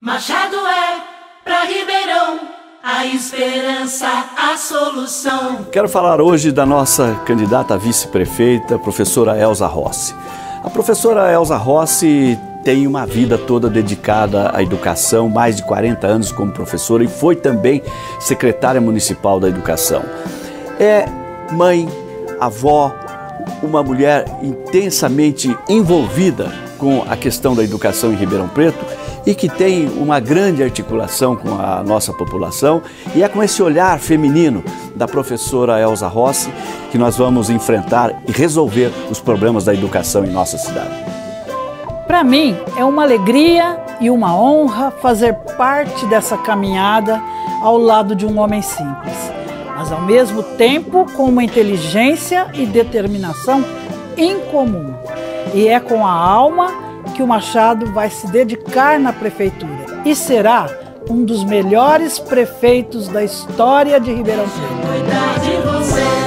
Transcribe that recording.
Machado é para Ribeirão a esperança, a solução. Quero falar hoje da nossa candidata a vice-prefeita, professora Elza Rossi. A professora Elza Rossi tem uma vida toda dedicada à educação, mais de 40 anos como professora e foi também secretária municipal da educação. É mãe, avó, uma mulher intensamente envolvida com a questão da educação em Ribeirão Preto e que tem uma grande articulação com a nossa população. E é com esse olhar feminino da professora Elza Rossi que nós vamos enfrentar e resolver os problemas da educação em nossa cidade. Para mim, é uma alegria e uma honra fazer parte dessa caminhada ao lado de um homem simples, mas ao mesmo tempo com uma inteligência e determinação incomum. E é com a alma que o Machado vai se dedicar na prefeitura e será um dos melhores prefeitos da história de Ribeirão Preto.